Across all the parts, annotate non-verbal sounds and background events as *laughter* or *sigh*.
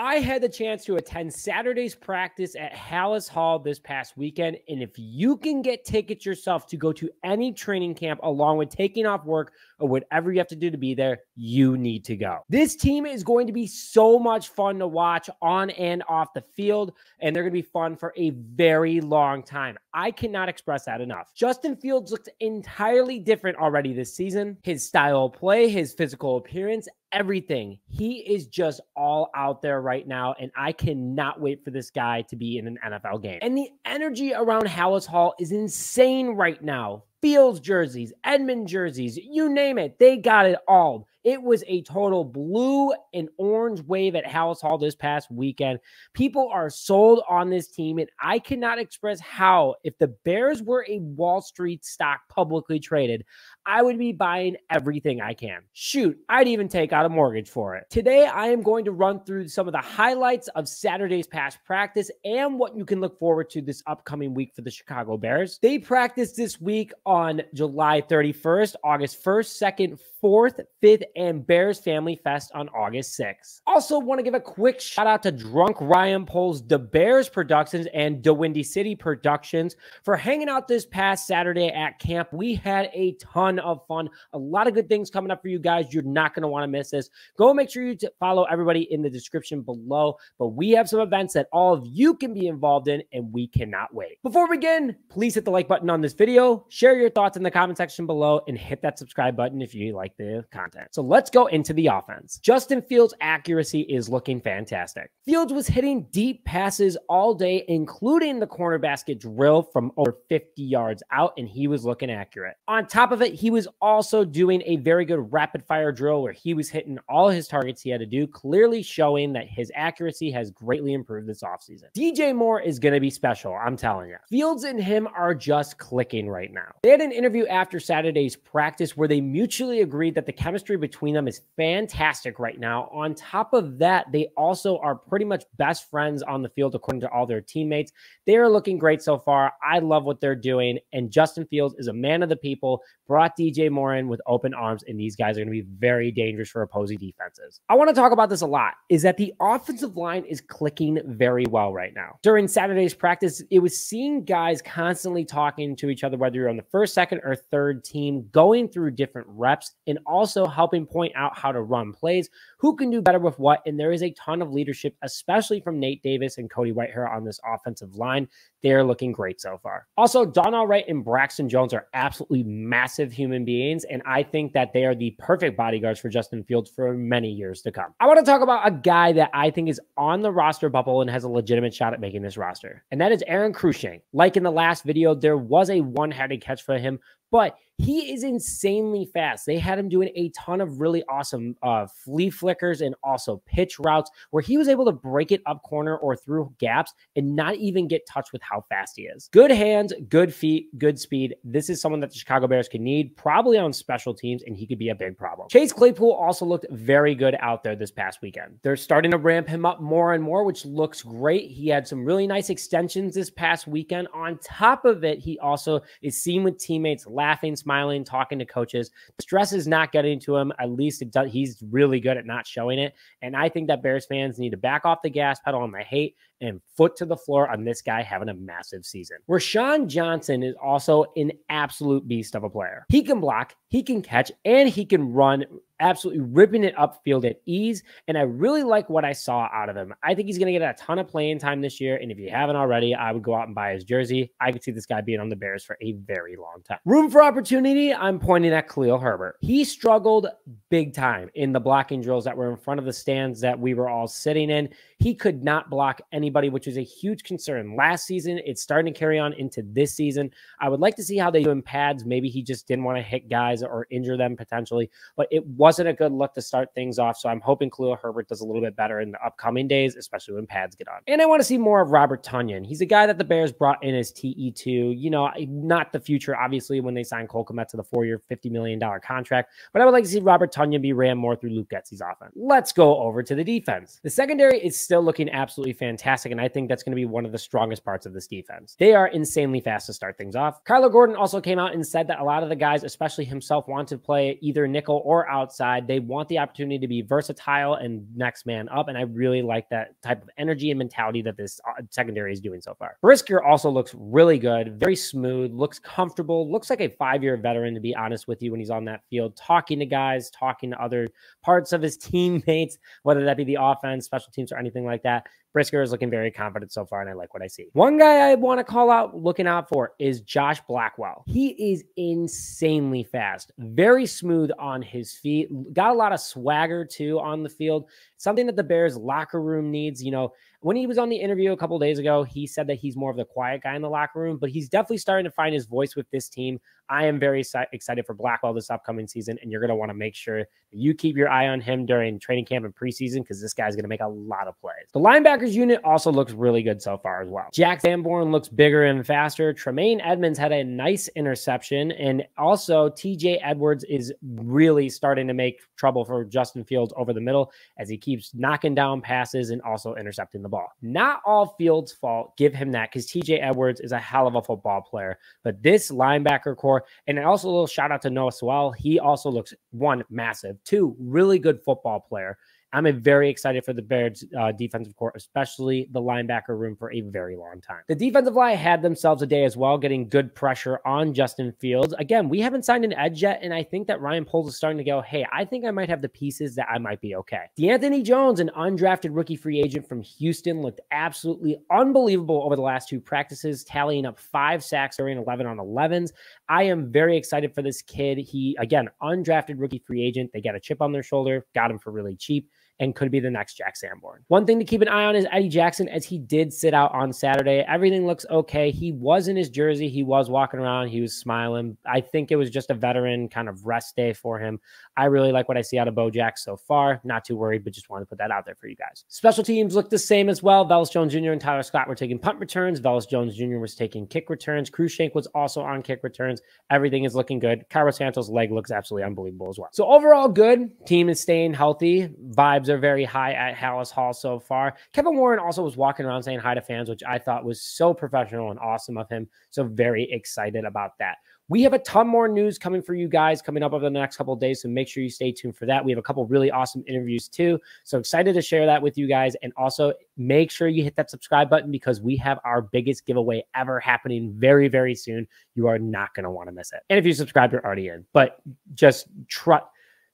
I had the chance to attend Saturday's practice at Halas Hall this past weekend. And if you can get tickets yourself to go to any training camp along with taking off work or whatever you have to do to be there, you need to go. This team is going to be so much fun to watch on and off the field, and they're going to be fun for a very long time. I cannot express that enough. Justin Fields looked entirely different already this season. His style of play, his physical appearance, everything. He is just all out there right now, and I cannot wait for this guy to be in an NFL game. And the energy around Halas Hall is insane right now. Fields jerseys, Edmund jerseys, you name it, they got it all. It was a total blue and orange wave at Halas Hall this past weekend. People are sold on this team, and I cannot express how, if the Bears were a Wall Street stock publicly traded, I would be buying everything I can. Shoot, I'd even take out a mortgage for it. Today, I am going to run through some of the highlights of Saturday's past practice and what you can look forward to this upcoming week for the Chicago Bears. They practiced this week on July 31st, August 1st, 2nd, 4th, 5th, and Bears Family Fest on August 6th. Also, want to give a quick shout out to Drunk Ryan Poles, The Bears Productions, and The Windy City Productions for hanging out this past Saturday at camp. We had a ton of fun, a lot of good things coming up for you guys. You're not going to want to miss this. Go make sure you follow everybody in the description below. But we have some events that all of you can be involved in, and we cannot wait. Before we begin, please hit the like button on this video, share your thoughts in the comment section below, and hit that subscribe button if you like the content. So let's go into the offense. Justin Fields' accuracy is looking fantastic. Fields was hitting deep passes all day, including the corner basket drill from over 50 yards out, and he was looking accurate. On top of it, he was also doing a very good rapid fire drill where he was hitting all his targets he had to do, clearly showing that his accuracy has greatly improved this offseason. DJ Moore is going to be special, I'm telling you. Fields and him are just clicking right now. They had an interview after Saturday's practice where they mutually agreed that the chemistry between them is fantastic right now. On top of that, they also are pretty much best friends on the field, according to all their teammates. They are looking great so far. I love what they're doing. And Justin Fields is a man of the people, brought DJ Moore in with open arms, and these guys are going to be very dangerous for opposing defenses. I want to talk about this a lot is that the offensive line is clicking very well right now. During Saturday's practice, it was seeing guys constantly talking to each other, whether you're on the first, second, or third team, going through different reps and also helping point out how to run plays, who can do better with what. And there is a ton of leadership, especially from Nate Davis and Cody Whitehair on this offensive line. They're looking great so far. Also, Darnell Wright and Braxton Jones are absolutely massive human beings. And I think that they are the perfect bodyguards for Justin Fields for many years to come. I want to talk about a guy that I think is on the roster bubble and has a legitimate shot at making this roster. And that is Aron Cruickshank. Like in the last video, there was a one-handed catch for him, but he is insanely fast. They had him doing a ton of really awesome uh, flea flickers and also pitch routes where he was able to break it up corner or through gaps and not even get touched with how fast he is. Good hands, good feet, good speed. This is someone that the Chicago Bears can need, probably on special teams, and he could be a big problem. Chase Claypool also looked very good out there this past weekend. They're starting to ramp him up more and more, which looks great. He had some really nice extensions this past weekend. On top of it, he also is seen with teammates laughing, smiling, talking to coaches. Stress is not getting to him. At least does, he's really good at not showing it. And I think that Bears fans need to back off the gas pedal on the hate and foot to the floor on this guy having a massive season. Roschon Johnson is also an absolute beast of a player. He can block, he can catch, and he can run absolutely ripping it upfield at ease. And I really like what I saw out of him. I think he's going to get a ton of playing time this year. And if you haven't already, I would go out and buy his jersey. I could see this guy being on the Bears for a very long time. Room for opportunity, I'm pointing at Khalil Herbert. He struggled big time in the blocking drills that were in front of the stands that we were all sitting in. He could not block anybody, which is a huge concern. Last season, it's starting to carry on into this season. I would like to see how they do in pads. Maybe he just didn't want to hit guys or injure them potentially, but it wasn't a good look to start things off. So I'm hoping Khalil Herbert does a little bit better in the upcoming days, especially when pads get on. And I want to see more of Robert Tonyan. He's a guy that the Bears brought in as TE2. You know, not the future, obviously, when they signed Cole Kmet to the four year, $50 million contract, but I would like to see Robert Tonyan be ran more through Luke Getsy's offense. Let's go over to the defense. The secondary is still looking absolutely fantastic. And I think that's going to be one of the strongest parts of this defense. They are insanely fast to start things off. Kyler Gordon also came out and said that a lot of the guys, especially himself, want to play either nickel or outside. They want the opportunity to be versatile and next man up. And I really like that type of energy and mentality that this uh, secondary is doing so far. Brisker also looks really good, very smooth, looks comfortable, looks like a five year veteran, to be honest with you, when he's on that field, talking to guys, talking to other parts of his *laughs* teammates, whether that be the offense, special teams, or anything like that. Brisker is looking very confident so far, and I like what I see. One guy I want to call out, looking out for, is Josh Blackwell. He is insanely fast, very smooth on his feet, got a lot of swagger too on the field. Something that the Bears locker room needs. You know, when he was on the interview a couple days ago, he said that he's more of the quiet guy in the locker room, but he's definitely starting to find his voice with this team. I am very excited for Blackwell this upcoming season, and you're going to want to make sure you keep your eye on him during training camp and preseason because this guy's going to make a lot of plays. The linebackers unit also looks really good so far as well. Jack Sanborn looks bigger and faster. Tremaine Edmunds had a nice interception, and also TJ Edwards is really starting to make trouble for Justin Fields over the middle as he keeps knocking down passes and also intercepting the ball. Not all Fields' fault. Give him that because TJ Edwards is a hell of a football player, but this linebacker core, and also a little shout out to Noah Sewell. He also looks one massive Two, really good football player. I'm very excited for the Bears uh, defensive core, especially the linebacker room for a very long time. The defensive line had themselves a day as well, getting good pressure on Justin Fields. Again, we haven't signed an edge yet, and I think that Ryan Poles is starting to go, hey, I think I might have the pieces that I might be okay. D'Anthony Jones, an undrafted rookie free agent from Houston, looked absolutely unbelievable over the last two practices, tallying up five sacks during 11 on 11s. I am very excited for this kid. He, again, undrafted rookie free agent. They got a chip on their shoulder, got him for really cheap and could be the next Jack Sanborn. One thing to keep an eye on is Eddie Jackson, as he did sit out on Saturday. Everything looks okay. He was in his jersey. He was walking around. He was smiling. I think it was just a veteran kind of rest day for him. I really like what I see out of Bo Jack so far. Not too worried, but just wanted to put that out there for you guys. Special teams look the same as well. Velus Jones Jr. and Tyler Scott were taking punt returns. Velus Jones Jr. was taking kick returns. Cruickshank was also on kick returns. Everything is looking good. Cairo Santos' leg looks absolutely unbelievable as well. So overall, good. Team is staying healthy. Vibes are very high at Halas Hall so far. Kevin Warren also was walking around saying hi to fans, which I thought was so professional and awesome of him. So very excited about that. We have a ton more news coming for you guys coming up over the next couple days. So make sure you stay tuned for that. We have a couple really awesome interviews too. So excited to share that with you guys. And also make sure you hit that subscribe button because we have our biggest giveaway ever happening very, very soon. You are not going to want to miss it. And if you subscribe, you're already in. But just trust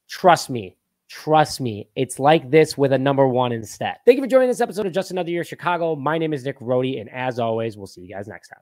trust me, Trust me, it's like this with a number one instead. Thank you for joining this episode of Just Another Year Chicago. My name is Nick Rohde, and as always, we'll see you guys next time.